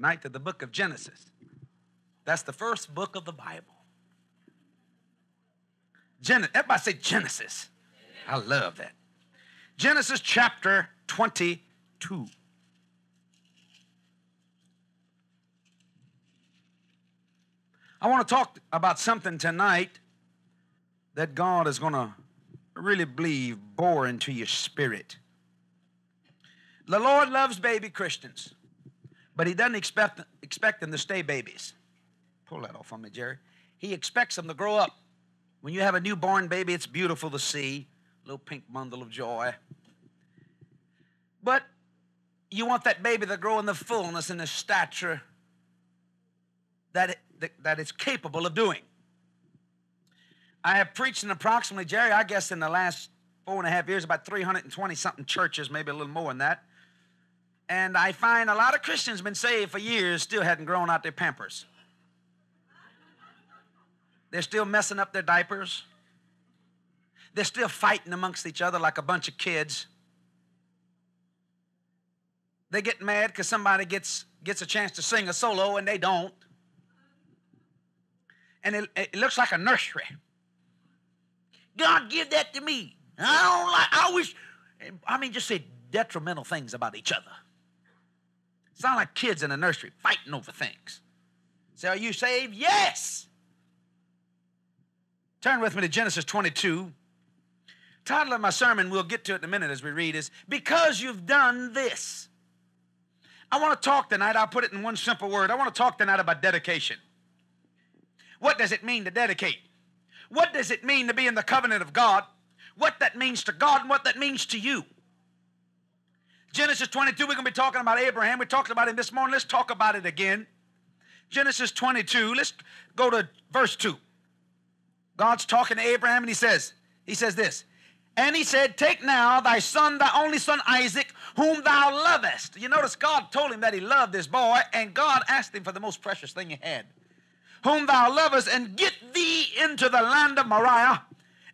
tonight to the book of Genesis. That's the first book of the Bible. Gen- Everybody say Genesis. I love that. Genesis chapter 22. I want to talk about something tonight that God is going to really believe bore into your spirit. The Lord loves baby Christians, but He doesn't expect, expect them to stay babies. Pull that off on me, Jerry. He expects them to grow up. When you have a newborn baby, it's beautiful to see, little pink bundle of joy. But you want that baby to grow in the fullness and the stature that, it, that, it's capable of doing. I have preached in approximately, Jerry, I guess in the last four and a half years, about 320 something churches, maybe a little more than that. And I find a lot of Christians been saved for years, still hadn't grown out their pampers. They're still messing up their diapers. They're still fighting amongst each other like a bunch of kids. They get mad because somebody gets, gets a chance to sing a solo and they don't. And it, it looks like a nursery. God, give that to me. I don't like, I wish, I mean, just say detrimental things about each other. Sound like kids in a nursery fighting over things. Say, are you saved? Yes. Turn with me to Genesis 22. Title of my sermon, we'll get to it in a minute as we read, is Because You've Done This. I want to talk tonight, I'll put it in one simple word. I want to talk tonight about dedication. What does it mean to dedicate? What does it mean to be in the covenant of God? What that means to God and what that means to you. Genesis 22, we're going to be talking about Abraham. We talked about him this morning. Let's talk about it again. Genesis 22, let's go to verse 2. God's talking to Abraham and he says, he says this, and he said, Take now thy son, thy only son Isaac, whom thou lovest. You notice God told him that he loved this boy, and God asked him for the most precious thing he had whom thou lovest, and get thee into the land of Moriah,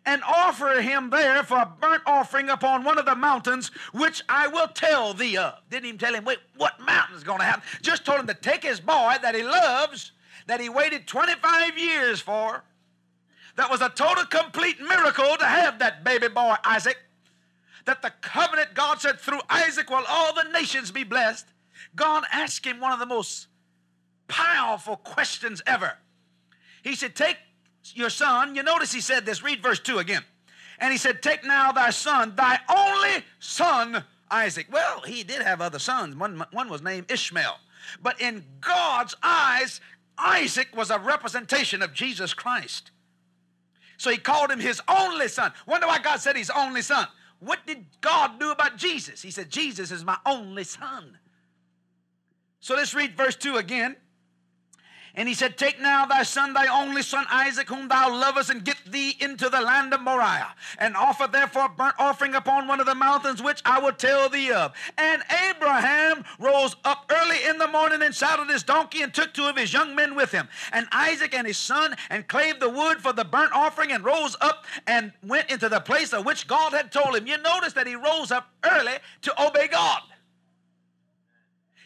and offer him there for a burnt offering upon one of the mountains, which I will tell thee of. Didn't even tell him, wait, what mountain is going to happen? Just told him to take his boy that he loves, that he waited 25 years for. That was a total, complete miracle to have that baby boy, Isaac. That the covenant God said, through Isaac will all the nations be blessed. God asked him one of the most powerful questions ever. He said, Take your son. You notice he said this. Read verse 2 again. And he said, Take now thy son, thy only son, Isaac. Well, he did have other sons. One, one was named Ishmael. But in God's eyes, Isaac was a representation of Jesus Christ. So he called him his only son. Wonder why God said his only son. What did God do about Jesus? He said, Jesus is my only son. So let's read verse 2 again. And he said, Take now thy son, thy only son Isaac, whom thou lovest, and get thee into the land of Moriah, and offer therefore burnt offering upon one of the mountains which I will tell thee of. And Abraham rose up early in the morning and saddled his donkey and took two of his young men with him, and Isaac and his son, and clave the wood for the burnt offering, and rose up and went into the place of which God had told him. You notice that he rose up early to obey God.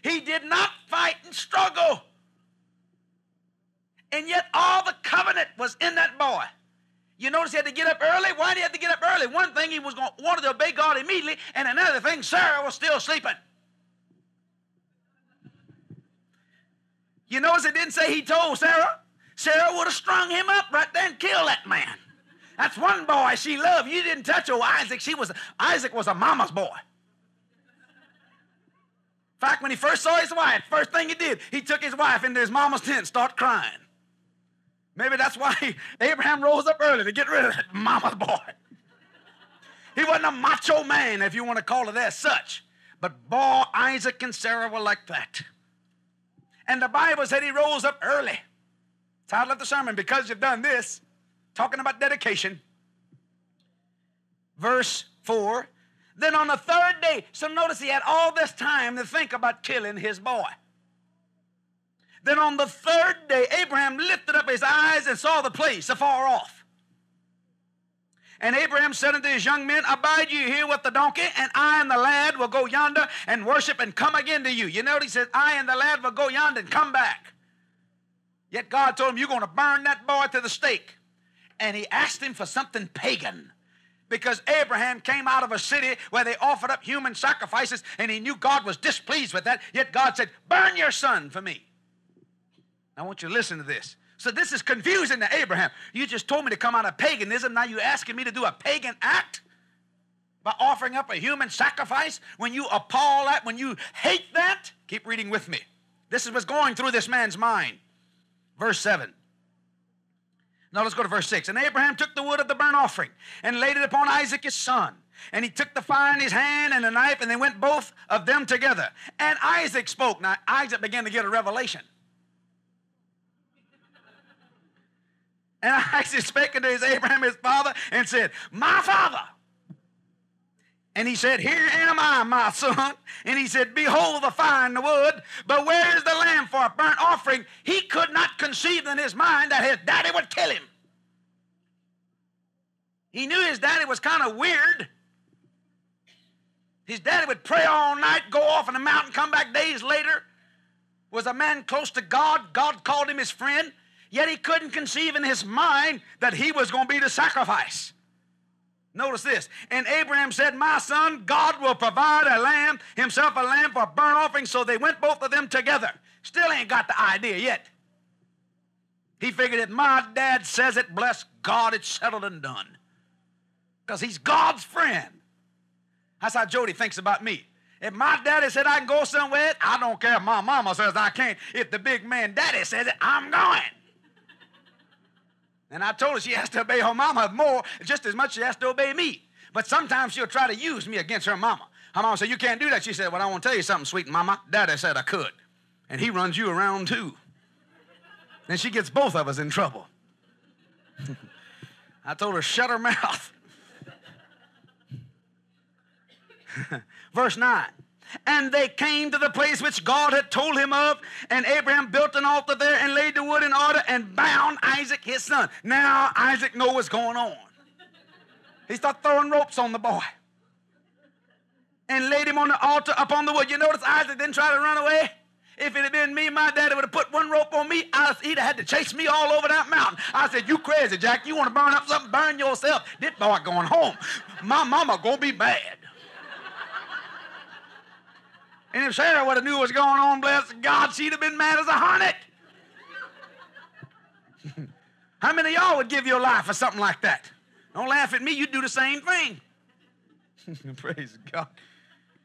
He did not fight and struggle. And yet all the covenant was in that boy. You notice he had to get up early. Why did he have to get up early? One thing he was going wanted to obey God immediately, and another thing, Sarah was still sleeping. You notice it didn't say he told Sarah. Sarah would have strung him up right there and killed that man. That's one boy she loved. You didn't touch old Isaac. She was Isaac was a mama's boy. In fact, when he first saw his wife, first thing he did, he took his wife into his mama's tent and started crying. Maybe that's why Abraham rose up early to get rid of that mama's boy. He wasn't a macho man, if you want to call it as such. But boy, Isaac and Sarah were like that. And the Bible said he rose up early. Title of the sermon, Because You've Done This, talking about dedication. Verse 4. Then on the third day, so notice he had all this time to think about killing his boy. Then on the third day, Abraham lifted up his eyes and saw the place afar off. And Abraham said unto his young men, Abide you here with the donkey, and I and the lad will go yonder and worship and come again to you. You know, what he said, I and the lad will go yonder and come back. Yet God told him, You're going to burn that boy to the stake. And he asked him for something pagan. Because Abraham came out of a city where they offered up human sacrifices and he knew God was displeased with that. Yet God said, Burn your son for me. I want you to listen to this. So this is confusing to Abraham. You just told me to come out of paganism. Now you're asking me to do a pagan act by offering up a human sacrifice when you appall that, when you hate that? Keep reading with me. This is what's going through this man's mind. Verse 7. Now let's go to verse 6. And Abraham took the wood of the burnt offering and laid it upon Isaac his son. And he took the fire in his hand and the knife, and they went both of them together. And Isaac spoke. Now Isaac began to get a revelation. And Isaac spake unto his Abraham his father and said, My father. And he said, Here am I, my son. And he said, Behold the fire and the wood, but where is the lamb for a burnt offering? He could not conceive in his mind that his daddy would kill him. He knew his daddy was kind of weird. His daddy would pray all night, go off in the mountain, come back days later. Was a man close to God. God called him his friend. Yet he couldn't conceive in his mind that he was going to be the sacrifice. Notice this. And Abraham said, My son, God will provide a lamb, himself a lamb for burnt offering. So they went both of them together. Still ain't got the idea yet. He figured if my dad says it, bless God, it's settled and done. Because he's God's friend. That's how Jody thinks about me. If my daddy said I can go somewhere, I don't care if my mama says I can't. If the big man daddy says it, I'm going. And I told her she has to obey her mama more, just as much as she has to obey me. But sometimes she'll try to use me against her mama. Her mama said, You can't do that. She said, Well, I want to tell you something, sweet mama. Daddy said I could. And he runs you around too. And she gets both of us in trouble. I told her, Shut her mouth. Verse 9. And they came to the place which God had told him of, and Abraham built an altar there and laid the wood in order and bound Isaac his son. Now Isaac know what's going on. He started throwing ropes on the boy and laid him on the altar upon the wood. You notice Isaac didn't try to run away? If it had been me, my daddy would have put one rope on me. I'd, he'd have had to chase me all over that mountain. I said, You crazy, Jack. You want to burn up something? Burn yourself. This boy going home. My mama going to be mad. And if Sarah would have knew what's going on, bless God, she'd have been mad as a hornet. How many of y'all would give your life for something like that? Don't laugh at me, you'd do the same thing. Praise God.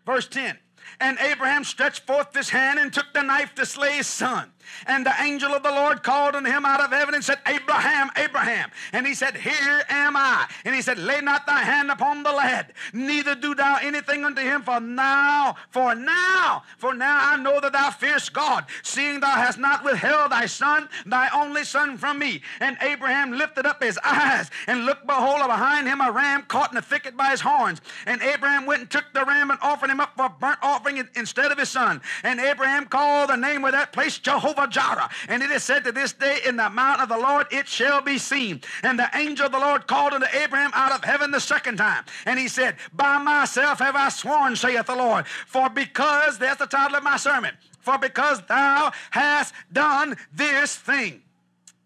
Verse 10 And Abraham stretched forth his hand and took the knife to slay his son. And the angel of the Lord called unto him out of heaven and said, Abraham, Abraham. And he said, Here am I. And he said, Lay not thy hand upon the lad, neither do thou anything unto him, for now, for now, for now I know that thou fearest God, seeing thou hast not withheld thy son, thy only son from me. And Abraham lifted up his eyes and looked, behold, behind him a ram caught in a thicket by his horns. And Abraham went and took the ram and offered him up for a burnt offering instead of his son. And Abraham called the name of that place Jehovah. Jehovah Jireh. And it is said to this day, In the mount of the Lord it shall be seen. And the angel of the Lord called unto Abraham out of heaven the second time. And he said, By myself have I sworn, saith the Lord, for because, that's the title of my sermon, for because thou hast done this thing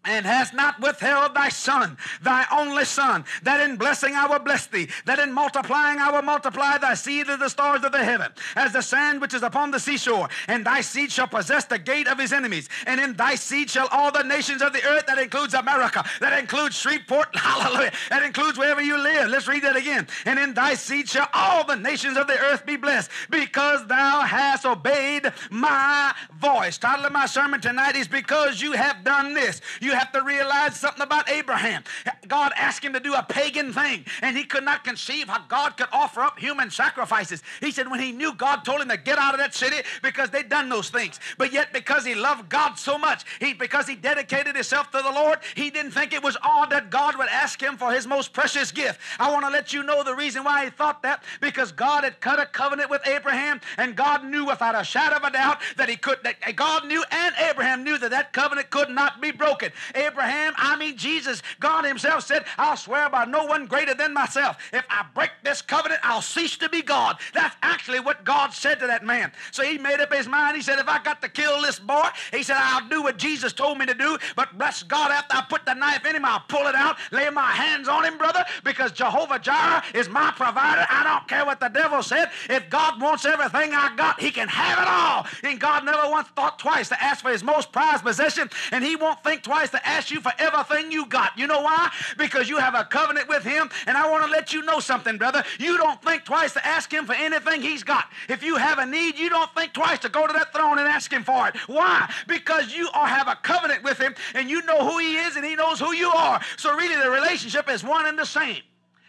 and hast not withheld thy son, thy only son, that in blessing I will bless thee, that in multiplying I will multiply thy seed as the stars of the heaven, as the sand which is upon the seashore, and thy seed shall possess the gate of his enemies, and in thy seed shall all the nations of the earth, that includes America, that includes Shreveport, hallelujah, that includes wherever you live. Let's read that again. And in thy seed shall all the nations of the earth be blessed, because thou hast obeyed my voice. Title of my sermon tonight is because you have done this. You you have to realize something about Abraham. God asked him to do a pagan thing, and he could not conceive how God could offer up human sacrifices. He said when he knew God told him to get out of that city because they'd done those things. But yet, because he loved God so much, he because he dedicated himself to the Lord, he didn't think it was odd that God would ask him for his most precious gift. I want to let you know the reason why he thought that because God had cut a covenant with Abraham, and God knew without a shadow of a doubt that he could. That God knew, and Abraham knew that that covenant could not be broken. Abraham, I mean Jesus, God Himself said, I'll swear by no one greater than myself. If I break this covenant, I'll cease to be God. That's actually what God said to that man. So he made up his mind. He said, If I got to kill this boy, he said, I'll do what Jesus told me to do. But bless God, after I put the knife in him, I'll pull it out, lay my hands on him, brother, because Jehovah Jireh is my provider. I don't care what the devil said. If God wants everything I got, he can have it all. And God never once thought twice to ask for his most prized possession, and he won't think twice to ask you for everything you got. You know why? Because you have a covenant with him, and I want to let you know something, brother. You don't think twice to ask him for anything he's got. If you have a need, you don't think twice to go to that throne and ask him for it. Why? Because you are, have a covenant with him, and you know who he is, and he knows who you are. So really, the relationship is one and the same.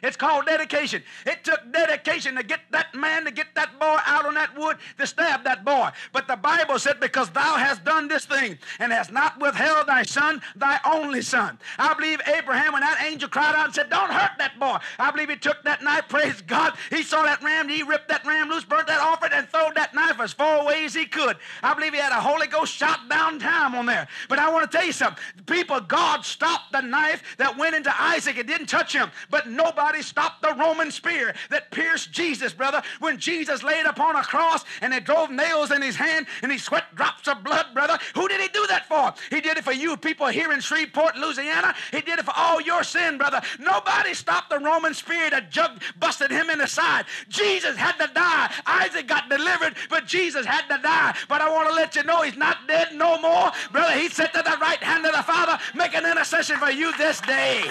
It's called dedication. It took dedication to get that man, to get that boy out on that wood, to stab that boy. But the Bible said, Because thou hast done this thing, and hast not withheld thy son, thy only son. I believe Abraham, when that angel cried out and said, Don't hurt that boy. I believe he took that knife, praise God. He saw that ram, he ripped that ram loose, burnt that offering, and threw that knife as far away as he could. I believe he had a Holy Ghost shot down time on there. But I want to tell you something. People, God stopped the knife that went into Isaac. It didn't touch him, but nobody Nobody stopped the Roman spear that pierced Jesus, brother. When Jesus laid upon a cross and they drove nails in his hand and he sweat drops of blood, brother. Who did he do that for? He did it for you people here in Shreveport, Louisiana. He did it for all your sin, brother. Nobody stopped the Roman spear that jug busted him in the side. Jesus had to die. Isaac got delivered, but Jesus had to die. But I want to let you know he's not dead no more. Brother, he's set to the right hand of the Father, making intercession for you this day.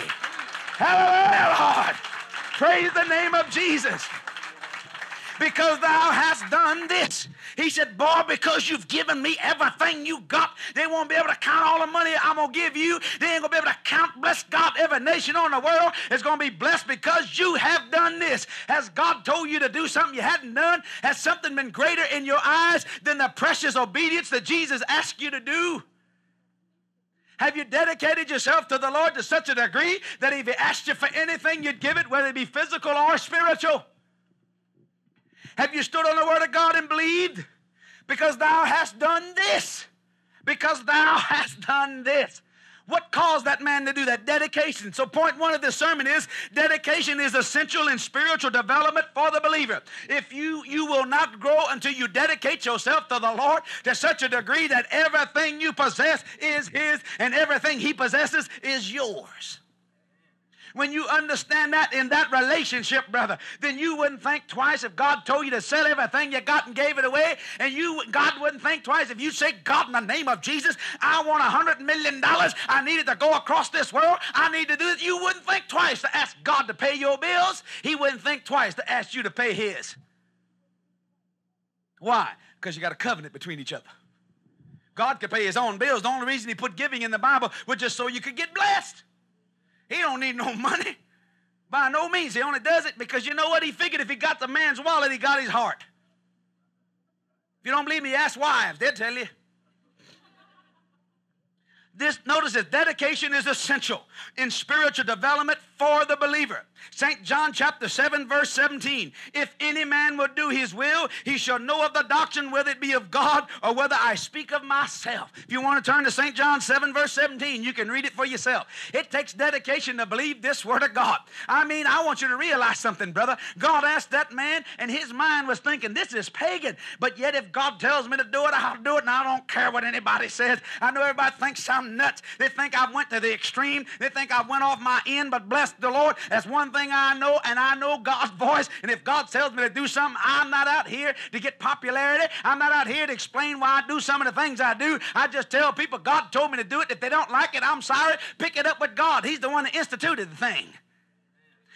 Hallelujah, Lord. Praise the name of Jesus. Because thou hast done this. He said, Boy, because you've given me everything you got, they won't be able to count all the money I'm going to give you. They ain't going to be able to count, bless God, every nation on the world is going to be blessed because you have done this. Has God told you to do something you hadn't done? Has something been greater in your eyes than the precious obedience that Jesus asked you to do? Have you dedicated yourself to the Lord to such a degree that if He asked you for anything, you'd give it, whether it be physical or spiritual? Have you stood on the Word of God and believed? Because thou hast done this. Because thou hast done this. What caused that man to do that? Dedication. So, point one of this sermon is dedication is essential in spiritual development for the believer. If you you will not grow until you dedicate yourself to the Lord to such a degree that everything you possess is His and everything He possesses is yours. When you understand that in that relationship, brother, then you wouldn't think twice if God told you to sell everything you got and gave it away. And you, God wouldn't think twice if you say, God, in the name of Jesus, I want a hundred million dollars. I need it to go across this world. I need to do it. You wouldn't think twice to ask God to pay your bills. He wouldn't think twice to ask you to pay his. Why? Because you got a covenant between each other. God could pay his own bills. The only reason he put giving in the Bible was just so you could get blessed. He don't need no money. By no means. He only does it because you know what? He figured if he got the man's wallet, he got his heart. If you don't believe me, ask wives. They'll tell you. This notice that dedication is essential in spiritual development for the believer. St. John chapter 7, verse 17. If any man will do his will, he shall know of the doctrine, whether it be of God or whether I speak of myself. If you want to turn to St. John 7, verse 17, you can read it for yourself. It takes dedication to believe this word of God. I mean, I want you to realize something, brother. God asked that man, and his mind was thinking, this is pagan. But yet, if God tells me to do it, I'll do it, and I don't care what anybody says. I know everybody thinks I'm nuts. They think I went to the extreme. They think I went off my end, but bless the Lord. That's one thing I know, and I know God's voice. And if God tells me to do something, I'm not out here to get popularity. I'm not out here to explain why I do some of the things I do. I just tell people God told me to do it. If they don't like it, I'm sorry. Pick it up with God. He's the one that instituted the thing.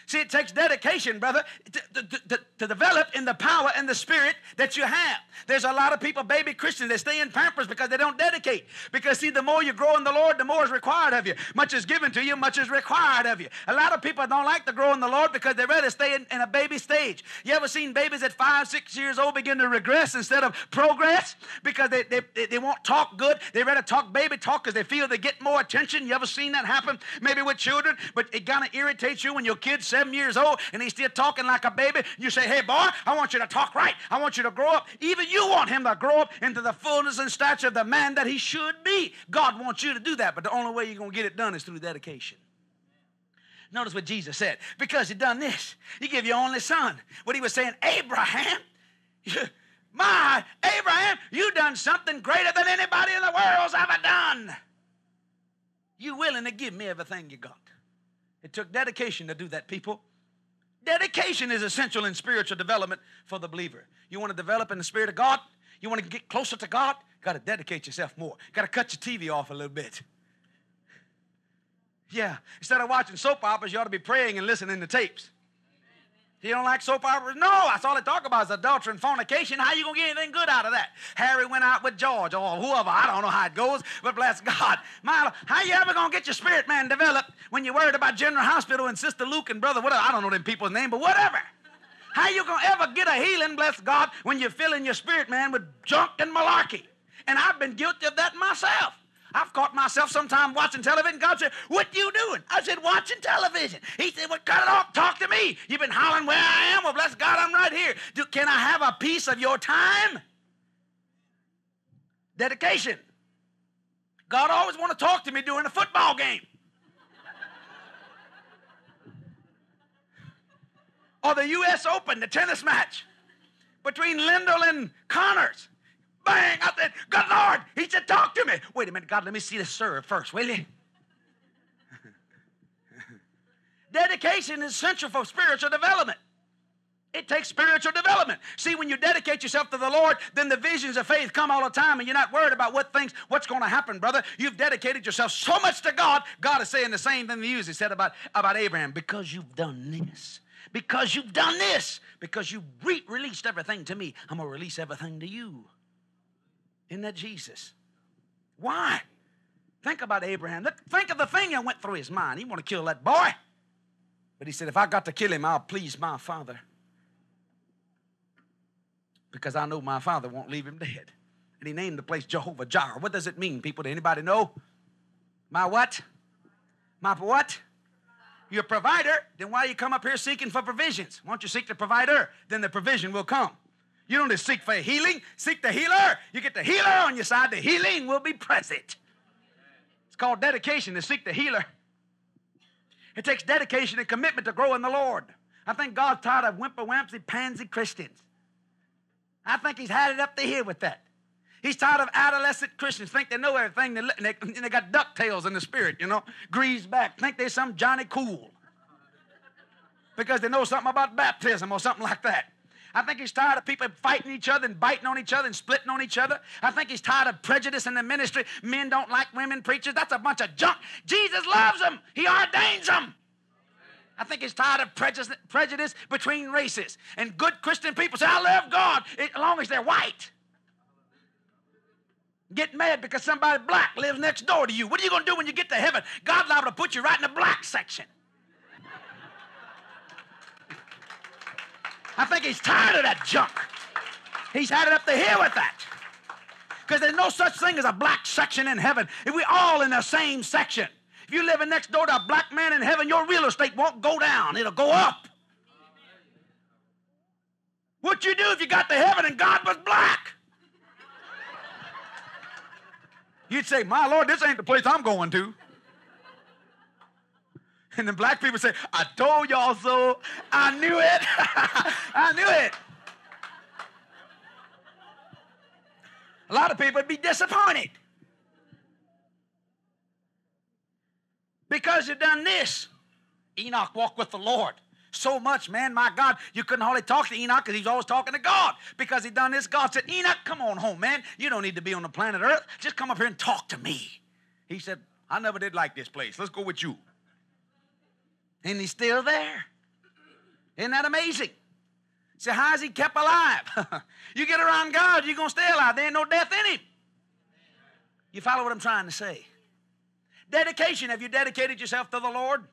See, it takes dedication, brother, to, to, to, to, develop in the power and the spirit that you have. There's a lot of people, baby Christians, they stay in pampers because they don't dedicate. Because, see, the more you grow in the Lord, the more is required of you. Much is given to you, much is required of you. A lot of people don't like to grow in the Lord because they rather stay in, in a baby stage. You ever seen babies at five, six years old begin to regress instead of progress? Because they, they, they, they won't talk good. They rather talk baby talk because they feel they get more attention. You ever seen that happen? Maybe with children, but it kind of irritates you when your kids seven years old and he's still talking like a baby, you say, Hey, boy, I want you to talk right. I want you to grow up. Even you want him to grow up into the fullness and stature of the man that he should be. God wants you to do that, but the only way you're going to get it done is through dedication. Notice what Jesus said. Because he done this, he gave your only son. What he was saying, Abraham, my Abraham, you done something greater than anybody in the world's ever done. You willing to give me everything you got. It took dedication to do that, people. Dedication is essential in spiritual development for the believer. You want to develop in the Spirit of God? You want to get closer to God? Got to dedicate yourself more. Got to cut your TV off a little bit. Yeah, instead of watching soap operas, you ought to be praying and listening to tapes. You don't like soap operas? No, that's all they talk about is adultery and fornication. How you gonna get anything good out of that? Harry went out with George or whoever. I don't know how it goes, but bless God. Milo, how you ever gonna get your spirit man developed when you're worried about General Hospital and Sister Luke and Brother whatever? I don't know them people's name, but whatever. How you gonna ever get a healing, bless God, when you're filling your spirit man with junk and malarkey? And I've been guilty of that myself. I've caught myself sometime watching television. God said, What you doing? I said, Watching television. He said, Well, cut it off. Talk to me. You've been hollering where I am. Well, bless God, I'm right here. Do, can I have a piece of your time? Dedication. God always want to talk to me during a football game. Or the U.S. Open, the tennis match between Lendl and Connors. Bang! I said, Good Lord. He said, Talk to me. Wait a minute, God, let me see the serve first, will you? Dedication is essential for spiritual development. It takes spiritual development. See, when you dedicate yourself to the Lord, then the visions of faith come all the time, and you're not worried about what things, what's going to happen, brother. You've dedicated yourself so much to God. God is saying the same thing He said about, about Abraham. Because you've done this, because you've done this, because you re- released everything to me, I'm going to release everything to you. Isn't that Jesus? Why? Think about Abraham. Think of the thing that went through his mind. He want to kill that boy. But he said, if I got to kill him, I'll please my father. Because I know my father won't leave him dead. And he named the place Jehovah Jireh. What does it mean, people? Do anybody know? My what? My what? Your provider. Then why you come up here seeking for provisions? Why don't you seek the provider? Then the provision will come. You don't just seek for healing, seek the healer. You get the healer on your side, the healing will be present. It's called dedication to seek the healer. It takes dedication and commitment to grow in the Lord. I think God's tired of whimper wampsy pansy Christians. I think He's had it up to here with that. He's tired of adolescent Christians think they know everything. They, they, they got ducktails in the spirit, you know, greased back. Think they're some Johnny Cool because they know something about baptism or something like that. I think he's tired of people fighting each other and biting on each other and splitting on each other. I think he's tired of prejudice in the ministry. Men don't like women preachers. That's a bunch of junk. Jesus loves them, he ordains them. I think he's tired of prejudice, prejudice between races. And good Christian people say, I love God as long as they're white. Get mad because somebody black lives next door to you. What are you going to do when you get to heaven? God's liable to put you right in the black section. I think he's tired of that junk. He's had it up to here with that. Because there's no such thing as a black section in heaven. If we're all in the same section. If you're living next door to a black man in heaven, your real estate won't go down, it'll go up. What you do if you got to heaven and God was black? You'd say, My Lord, this ain't the place I'm going to. And then black people say, I told y'all so. I knew it. I knew it. A lot of people would be disappointed. Because you've done this. Enoch walked with the Lord so much, man. My God, you couldn't hardly talk to Enoch because he's always talking to God. Because he done this, God said, Enoch, come on home, man. You don't need to be on the planet Earth. Just come up here and talk to me. He said, I never did like this place. Let's go with you and he's still there. Isn't that amazing? So how is he kept alive? you get around God, you're going to stay alive. There ain't no death in him. You follow what I'm trying to say? Dedication. Have you dedicated yourself to the Lord?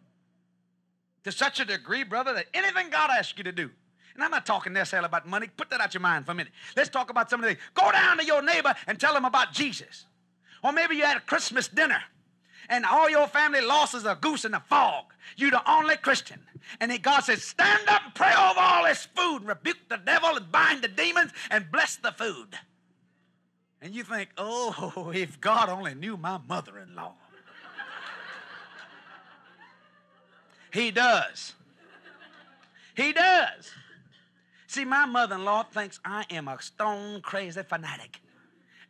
To such a degree, brother, that anything God asks you to do. And I'm not talking necessarily about money. Put that out your mind for a minute. Let's talk about some of the things. Go down to your neighbor and tell him about Jesus. Or maybe you had a Christmas dinner and all your family lost as a goose in the fog. You're the only Christian. And then God says, stand up and pray over all this food and rebuke the devil and bind the demons and bless the food. And you think, oh, if God only knew my mother-in-law. He does. He does. See, my mother-in-law thinks I am a stone crazy fanatic.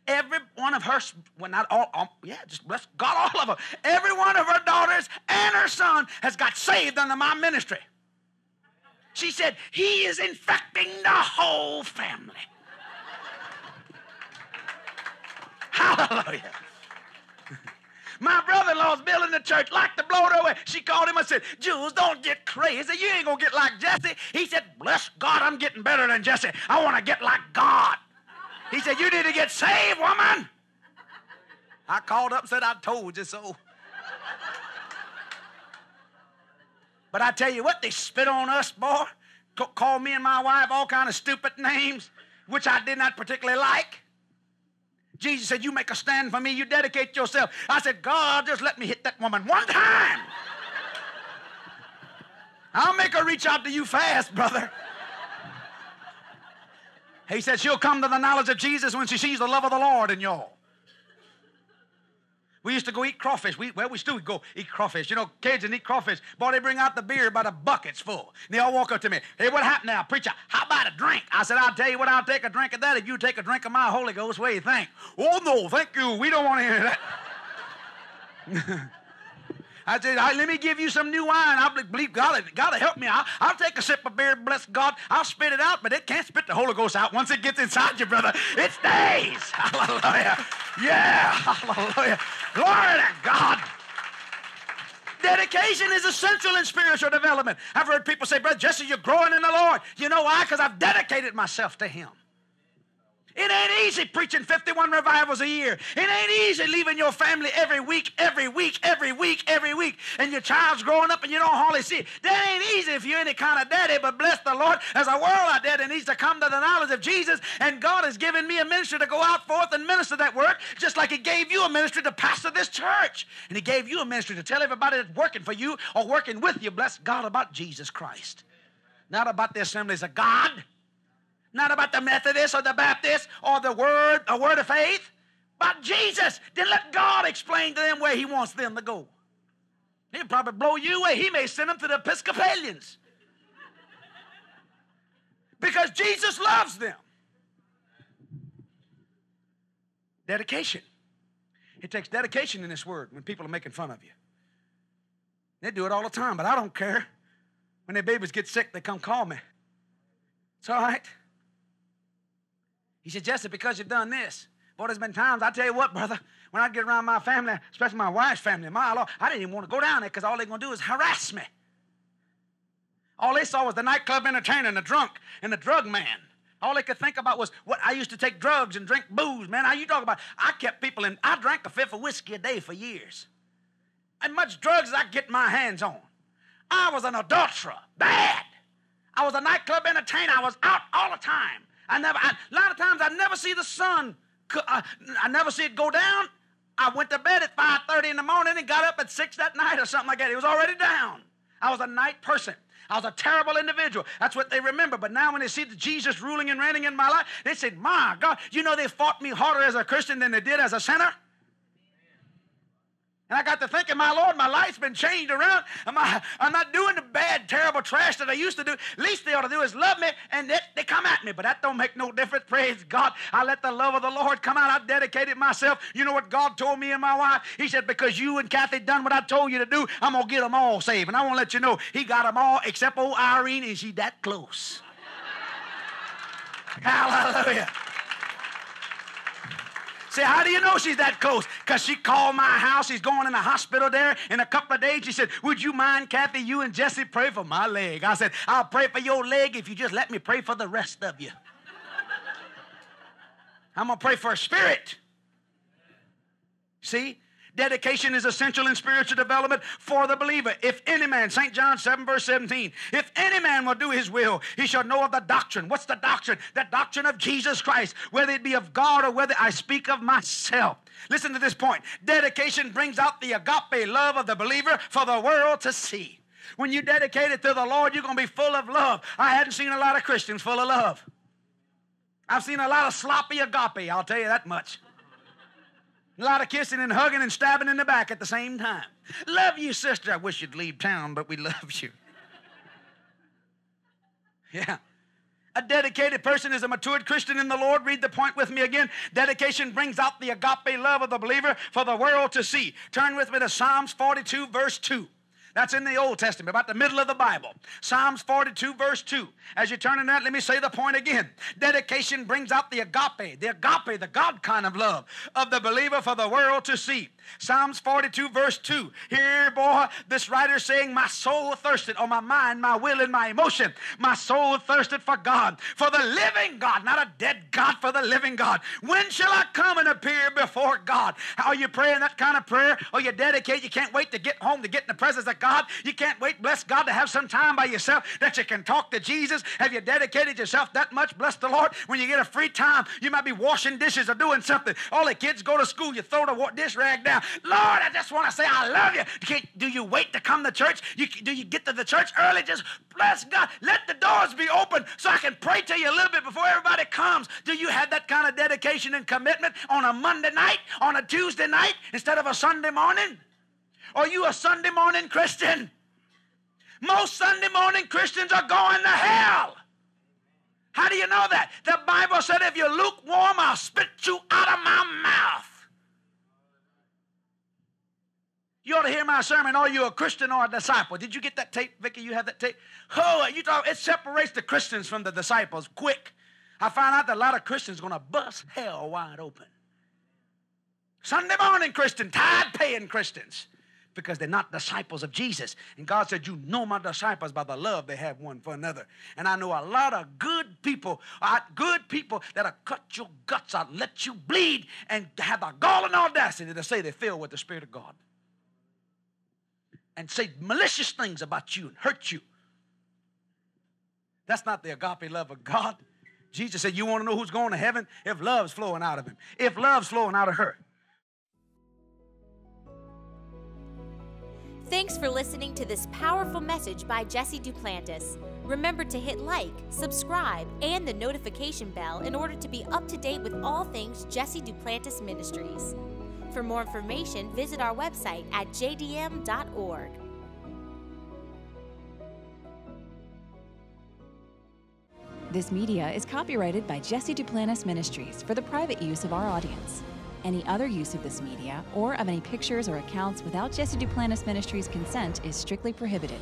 Every one of her, well, not all, um, yeah, just bless God, all of them. Every one of her daughters and her son has got saved under my ministry. She said, He is infecting the whole family. Hallelujah. My brother-in-law's building the church, like to blow it away. She called him and said, Jules, don't get crazy. You ain't gonna get like Jesse. He said, Bless God, I'm getting better than Jesse. I want to get like God. He said, You need to get saved, woman. I called up and said, I told you so. But I tell you what, they spit on us, boy. Call me and my wife all kind of stupid names, which I did not particularly like. Jesus said, You make a stand for me, you dedicate yourself. I said, God, just let me hit that woman one time. I'll make her reach out to you fast, brother. He said she'll come to the knowledge of Jesus when she sees the love of the Lord in y'all. We used to go eat crawfish. We, well, we still go eat crawfish. You know, kids and eat crawfish. Boy, they bring out the beer by the buckets full. And they all walk up to me. Hey, what happened now, preacher? How about a drink? I said, I'll tell you what, I'll take a drink of that if you take a drink of my Holy Ghost. What do you think? Oh, no, thank you. We don't want any of that. I said, right, let me give you some new wine. I believe God, God will help me. I'll, I'll take a sip of beer, bless God. I'll spit it out, but it can't spit the Holy Ghost out. Once it gets inside you, brother, it stays. Hallelujah. Yeah, hallelujah. Glory to God. Dedication is essential in spiritual development. I've heard people say, Brother Jesse, you're growing in the Lord. You know why? Because I've dedicated myself to Him. It ain't easy preaching 51 revivals a year. It ain't easy leaving your family every week, every week, every week, every week, and your child's growing up and you don't hardly see it. That ain't easy if you're any kind of daddy, but bless the Lord, as a world out there that needs to come to the knowledge of Jesus, and God has given me a ministry to go out forth and minister that work, just like He gave you a ministry to pastor this church. And He gave you a ministry to tell everybody that's working for you or working with you, bless God, about Jesus Christ. Not about the assemblies of God not about the Methodist or the Baptist or the word, a word of faith, but Jesus. Then let God explain to them where He wants them to go. He'll probably blow you away. He may send them to the Episcopalians. Because Jesus loves them. Dedication. It takes dedication in this word when people are making fun of you. They do it all the time, but I don't care. When their babies get sick, they come call me. It's all right. He said, Jesse, because you've done this. Boy, there's been times, I tell you what, brother, when I get around my family, especially my wife's family, my Lord, I didn't even want to go down there because all they're going to do is harass me. All they saw was the nightclub entertainer and the drunk and the drug man. All they could think about was what I used to take drugs and drink booze, man. How you talk about? I kept people in, I drank a fifth of whiskey a day for years. And much drugs as I get my hands on. I was an adulterer, bad. I was a nightclub entertainer. I was out all the time. I never, I, a lot of times I never see the sun. I, uh, I never see it go down. I went to bed at 5.30 in the morning and got up at 6 that night or something like that. It was already down. I was a night person. I was a terrible individual. That's what they remember. But now when they see the Jesus ruling and reigning in my life, they say, my God, you know they fought me harder as a Christian than they did as a sinner? And I got to thinking, my Lord, my life's been changed around. Am I, I'm not doing the bad, terrible trash that I used to do. Least they ought to do is love me, and they, they come at me. But that don't make no difference. Praise God. I let the love of the Lord come out. I dedicated myself. You know what God told me and my wife? He said, because you and Cathy done what I told you to do, I'm going to get them all saved. And I want to let you know, he got them all except old Irene, and she that close. Hallelujah. Say, how do you know she's that close? Because she called my house. She's going in the hospital there in a couple of days. She said, Would you mind, Cathy, you and Jesse pray for my leg? I said, I'll pray for your leg if you just let me pray for the rest of you. I'm going to pray for a spirit. See? Dedication is essential in spiritual development for the believer. If any man, St. John 7, verse 17, if any man will do his will, he shall know of the doctrine. What's the doctrine? The doctrine of Jesus Christ, whether it be of God or whether I speak of myself. Listen to this point. Dedication brings out the agape love of the believer for the world to see. When you dedicate it to the Lord, you're going to be full of love. I hadn't seen a lot of Christians full of love. I've seen a lot of sloppy agape, I'll tell you that much. A lot of kissing and hugging and stabbing in the back at the same time. Love you, sister. I wish you'd leave town, but we love you. Yeah. A dedicated person is a matured Christian in the Lord. Read the point with me again. Dedication brings out the agape love of the believer for the world to see. Turn with me to Psalms 42, verse 2. That's in the Old Testament, about the middle of the Bible. Psalms 42, verse 2. As you turn in that, let me say the point again. Dedication brings out the agape, the agape, the God kind of love of the believer for the world to see. Psalms 42, verse 2. Here, boy, this writer saying, My soul thirsted, or my mind, my will, and my emotion. My soul thirsted for God, for the living God, not a dead God, for the living God. When shall I come and appear before God? How are you praying that kind of prayer? Or you dedicate, you can't wait to get home to get in the presence of God. You can't wait, bless God, to have some time by yourself that you can talk to Jesus. Have you dedicated yourself that much? Bless the Lord. When you get a free time, you might be washing dishes or doing something. All the kids go to school, you throw the dish rag down. Lord, I just want to say I love you. Do you wait to come to church? You, do you get to the church early? Just bless God. Let the doors be open so I can pray to you a little bit before everybody comes. Do you have that kind of dedication and commitment on a Monday night, on a Tuesday night, instead of a Sunday morning? Are you a Sunday morning Christian? Most Sunday morning Christians are going to hell. How do you know that? The Bible said, if you're lukewarm, I'll spit you out of my mouth. You ought to hear my sermon. Are you a Christian or a disciple? Did you get that tape, Vicky? You have that tape? Oh, you talk, it separates the Christians from the disciples quick. I find out that a lot of Christians going to bust hell wide open. Sunday morning Christian, tithe paying Christians, because they're not disciples of Jesus. And God said, You know my disciples by the love they have one for another. And I know a lot of good people, good people that'll cut your guts out, let you bleed, and have the gall and audacity to say they're filled with the Spirit of God and say malicious things about you and hurt you. That's not the agape love of God. Jesus said, You want to know who's going to heaven? If love's flowing out of him, if love's flowing out of her. Thanks for listening to this powerful message by Jesse Duplantis. Remember to hit like, subscribe, and the notification bell in order to be up to date with all things Jesse Duplantis Ministries. For more information, visit our website at jdm.org. This media is copyrighted by Jesse Duplantis Ministries for the private use of our audience. Any other use of this media or of any pictures or accounts without Jesse Duplantis Ministries' consent is strictly prohibited.